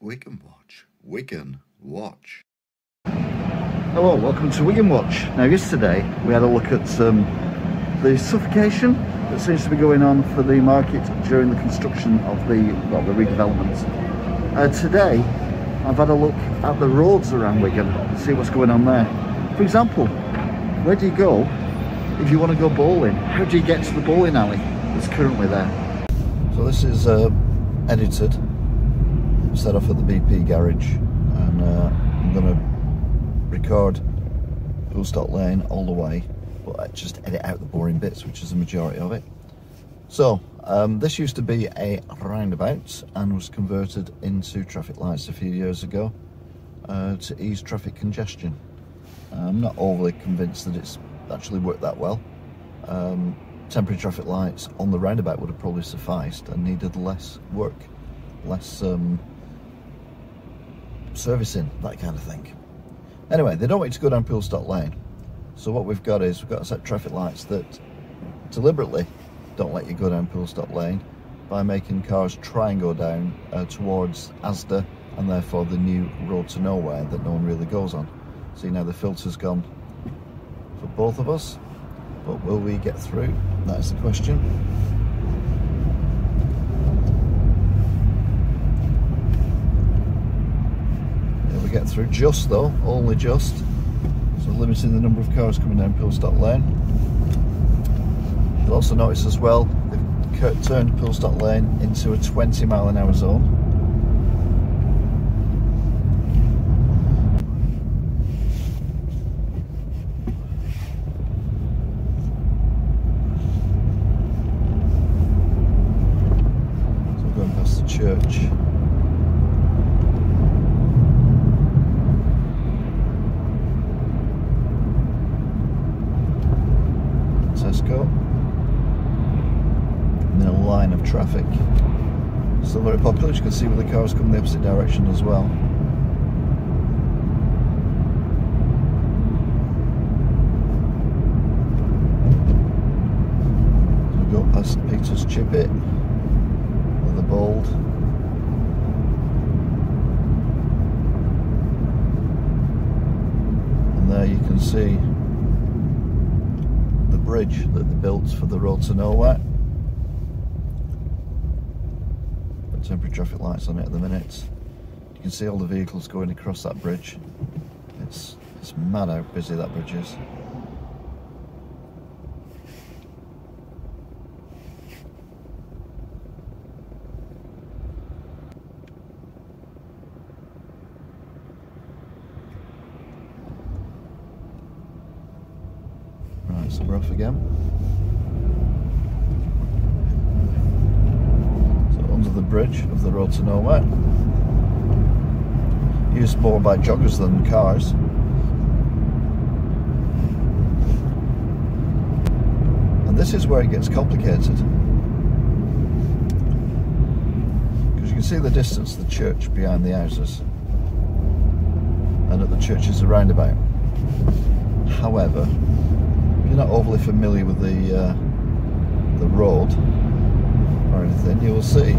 Wigan Watch. Wigan Watch. Hello, welcome to Wigan Watch. Now, yesterday we had a look at um, the suffocation that seems to be going on for the market during the construction of the well, the redevelopment. Uh, today, I've had a look at the roads around Wigan to see what's going on there. For example, where do you go if you want to go bowling? How do you get to the bowling alley that's currently there? So this is uh, edited, set off at the BP garage, and uh, I'm going to record Poolstock Lane all the way, but just edit out the boring bits, which is the majority of it. So, um, this used to be a roundabout and was converted into traffic lights a few years ago uh, to ease traffic congestion. I'm not overly convinced that it's actually worked that well. Um, temporary traffic lights on the roundabout would have probably sufficed and needed less work, less um, servicing, that kind of thing. Anyway, they don't want you to go down Poolstock Lane. So what we've got is we've got a set traffic lights that deliberately don't let you go down Poolstock Lane by making cars try and go down uh, towards Asda and therefore the new road to nowhere that no one really goes on. See now the filter's gone for both of us, but will we get through? That's the question. Get through just though, only just. So limiting the number of cars coming down Poolstock Lane. You'll also notice as well, they've turned Poolstock Lane into a 20 mile an hour zone. Church. Tesco. And then a line of traffic. Still very popular, as you can see with the cars coming the opposite direction as well. So we go past Peter's Chippet, the Bold. And there you can see bridge that they built for the road to nowhere. Got temporary traffic lights on it at the minute. You can see all the vehicles going across that bridge. It's it's mad how busy that bridge is. Right, so again. So under the bridge of the road to nowhere. Used more by joggers than cars. And this is where it gets complicated. Because you can see the distance the church behind the houses. And at the church is a roundabout. However, not overly familiar with the uh, the road or anything, you will see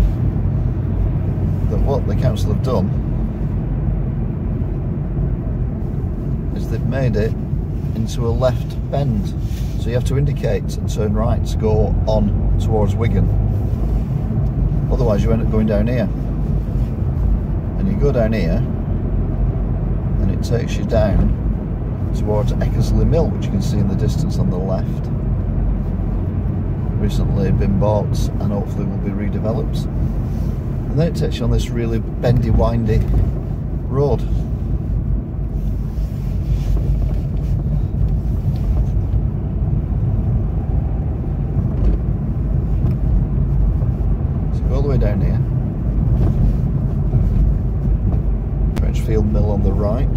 that what the council have done is they've made it into a left bend. So you have to indicate and turn right to go on towards Wigan. Otherwise you end up going down here. And you go down here and it takes you down towards Eckersley Mill, which you can see in the distance on the left. Recently been bought and hopefully will be redeveloped. And then it takes you on this really bendy, windy road. So all the way down here. Trencherfield Mill on the right.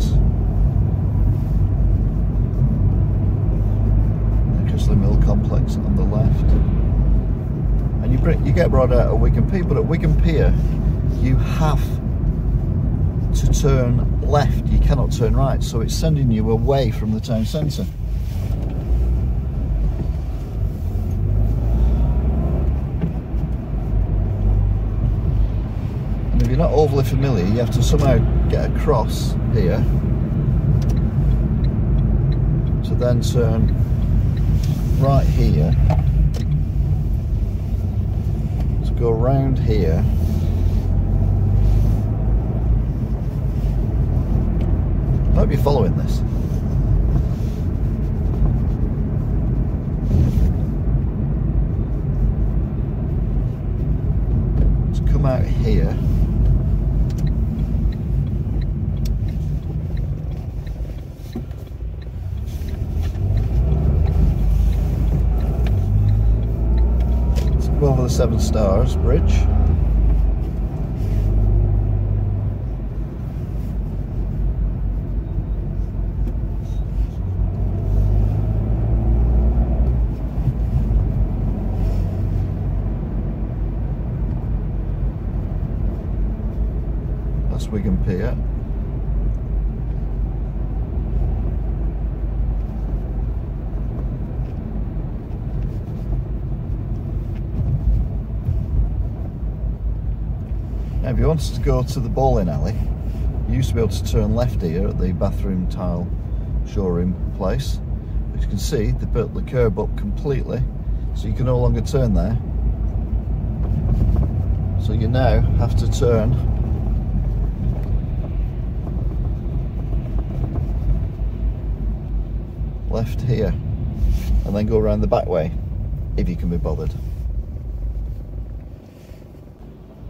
Eckersley Mill complex on the left. And you get brought out at Wigan Pier, but at Wigan Pier you have to turn left, you cannot turn right, so it's sending you away from the town centre. And if you're not overly familiar, you have to somehow get across here to then turn right here go around here I hope you're following this. Come out here go over the Seven Stars Bridge. That's Wigan Pier. If you wanted to go to the bowling alley, you used to be able to turn left here at the bathroom tile showroom place. As you can see, they built the curb up completely, so you can no longer turn there. So you now have to turn left here and then go around the back way if you can be bothered.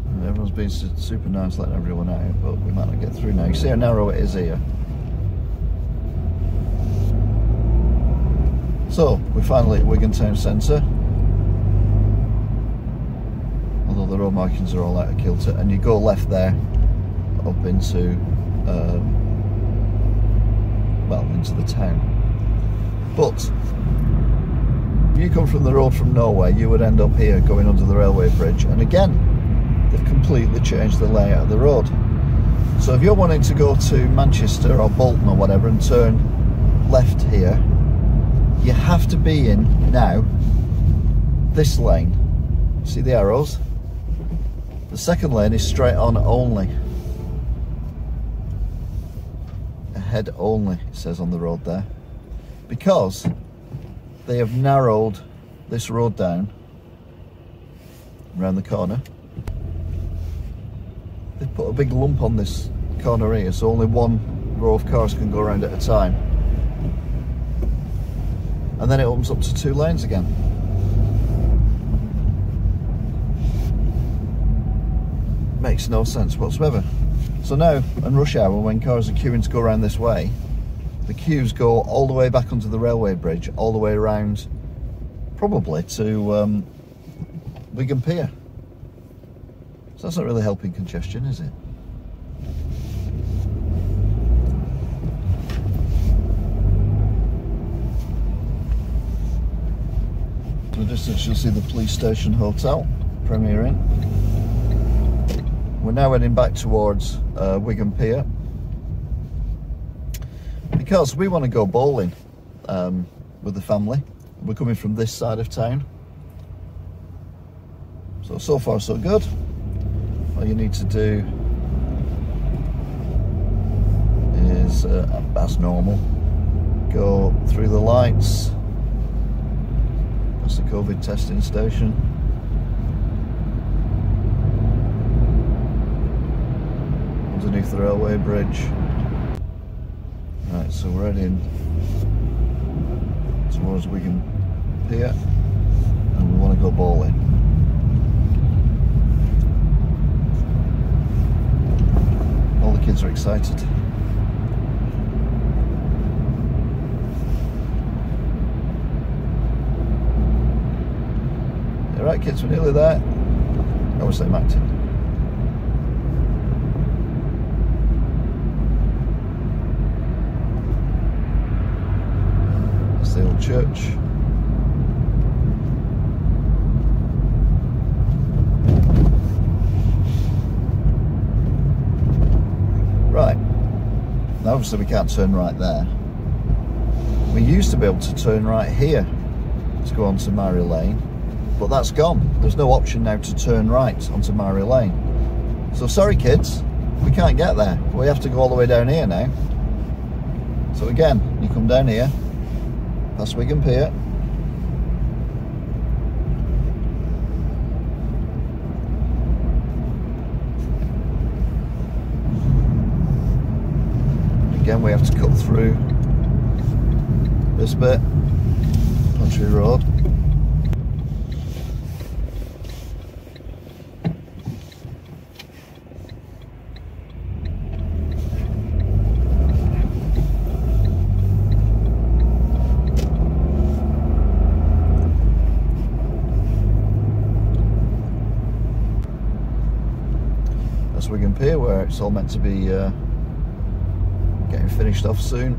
And everyone's been super nice letting everyone out, but we might not get through now. You see how narrow it is here. So, we're finally at Wigan Town Centre. Although the road markings are all out of kilter, and you go left there up into, um, well, into the town. But if you come from the road from Norway, you would end up here going under the railway bridge, and again, they've completely changed the layout of the road. So if you're wanting to go to Manchester or Bolton or whatever and turn left here, you have to be in now this lane. See the arrows? The second lane is straight on only. Ahead only, it says on the road there. Because they have narrowed this road down around the corner they put a big lump on this corner here so only one row of cars can go around at a time. And then it opens up to two lanes again. Makes no sense whatsoever. So now in rush hour when cars are queuing to go around this way the queues go all the way back onto the railway bridge all the way around probably to um, Wigan Pier so that's not really helping congestion, is it? In the distance you'll see the police station hotel, Premier Inn. We're now heading back towards uh, Wigan Pier because we want to go bowling um, with the family. We're coming from this side of town. So, so far so good all you need to do is uh, as normal go through the lights that's the COVID testing station. Underneath the railway bridge. Right so we're heading towards Wigan Pier and we want to go bowling all the kids are excited. All right, kids, we're nearly there. I was saying acting. That's the old church. Right. Now obviously we can't turn right there. We used to be able to turn right here to go onto Mary Lane, but that's gone. There's no option now to turn right onto Mary Lane. So sorry kids, we can't get there. We have to go all the way down here now. So again, you come down here, past Wigan Pier. Again, we have to cut through this bit, country road. Wigan Pier where it's all meant to be uh, getting finished off soon.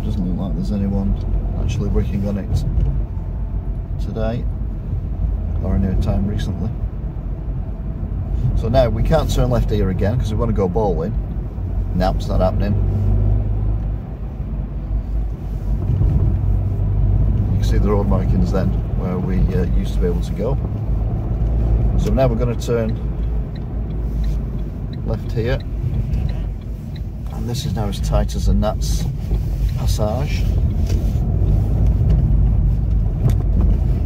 It doesn't look like there's anyone actually working on it today or any time recently. So now we can't turn left here again because we want to go bowling. Nope, it's not happening. You can see the road markings then where we uh, used to be able to go. So now we're going to turn left here. And this is now as tight as a Nats passage.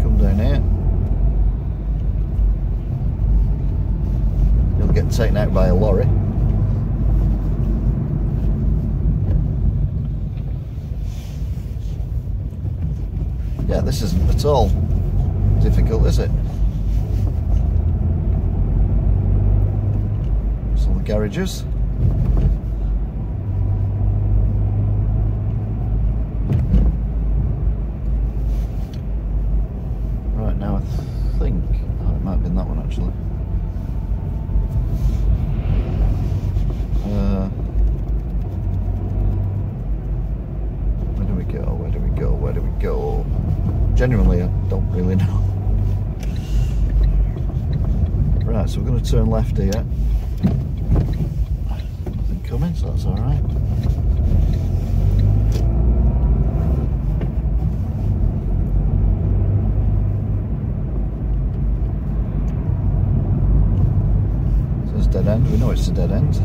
Come down here. You'll get taken out by a lorry. Yeah, this isn't at all difficult, is it? So the garages. Right now, I think oh, it might have been that one actually. Uh, where do we go? Where do we go? Where do we go? Genuinely, I don't really know. Right, so we're going to turn left here. Nothing coming, so that's all right. So it's it's a dead end. So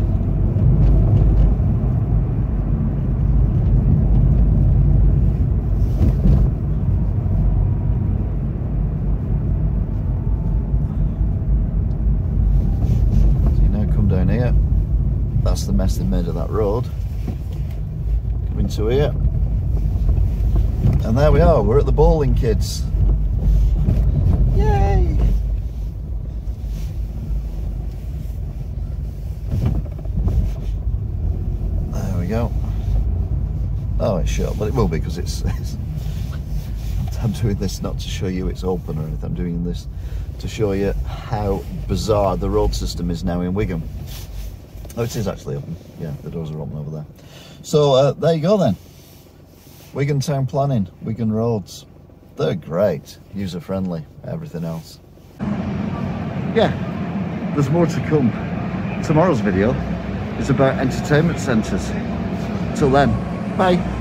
you now come down here. That's the mess they made of that road. Come into here. And there we are, we're at the bowling kids. Yay! There we go. Oh, it's shut, but it will be because it's, it's. I'm doing this not to show you it's open or anything. I'm doing this to show you how bizarre the road system is now in Wigan. Oh, it is actually open. Yeah, the doors are open over there. So uh, there you go then. Wigan Town Planning, Wigan Roads. They're great, user friendly, everything else. Yeah, there's more to come. Tomorrow's video is about entertainment centres. Till then, bye.